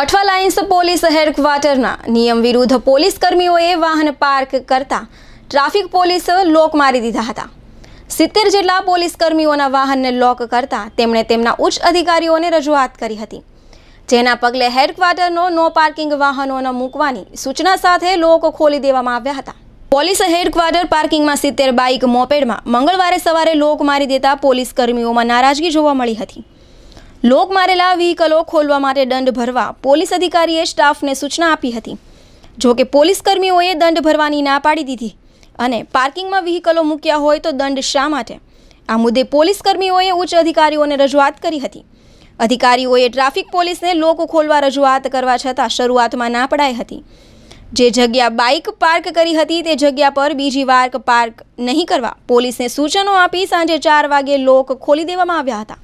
Athwa lines police હેડક્વાર્ટરના નિયમ વિરુદ્ધ police કર્મીઓએ વાહન પાર્ક કરતા ટ્રાફિક પોલીસ લોક મારી દીધા હતા. સિત્તેર જેટલા પોલીસ કર્મીઓના વાહનને લોક કરતા તેમણે તેમના ઉચ્ચ અધિકારીઓને રજૂઆત કરી હતી. જેના પગલે હેડક્વાર્ટરનો નો પાર્કિંગ વાહનોને મૂકવાની સૂચના સાથે લોક ખોલી દેવામાં આવ્યા હતા. પોલીસ હેડક્વાર્ટર પાર્કિંગમાં સિત્તેર બાઇક મોપેડમાં મંગળવારે સવારે લોક મારી દેતા પોલીસ કર્મીઓમાં નારાજગી જોવા મળી હતી. લોક મારેલા વ્હીકલો ખોલવા માટે દંડ ભરવા પોલીસ અધિકારીએ સ્ટાફને સૂચના આપી હતી. જો કે પોલીસ કર્મીઓએ દંડ ભરવાની ના પાડી દીધી અને પાર્કિંગમાં વ્હીકલો મૂક્યા હોય તો દંડ શા માટે? આ મુદ્દે પોલીસ કર્મીઓએ ઉચ્ચ અધિકારીઓને રજૂઆત કરી હતી. અધિકારીઓએ ટ્રાફિક પોલીસને લોકો ખોલવા રજૂઆત કરવા છતાં શરૂઆતમાં ના પડાઈ હતી. જે જગ્યા બાઇક પાર્ક કરી હતી તે જગ્યા પર બીજી વાર પાર્ક નહીં કરવા પોલીસને સૂચનો આપી સાંજે ચાર વાગે લોક ખોલી દેવામાં આવ્યા હતા.